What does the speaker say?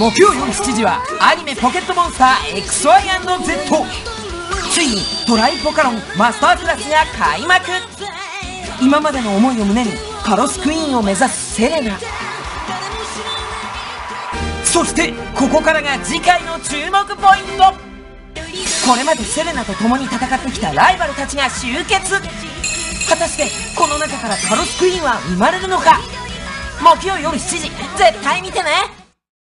木曜夜7時はアニメポケットモンスター XY&Z ついにトライポカロンマスタークラスが開幕。今までの思いを胸にカロスクイーンを目指すセレナ。そしてここからが次回の注目ポイント。これまでセレナと共に戦ってきたライバルたちが集結。果たしてこの中からカロスクイーンは生まれるのか。木曜夜7時絶対見てね。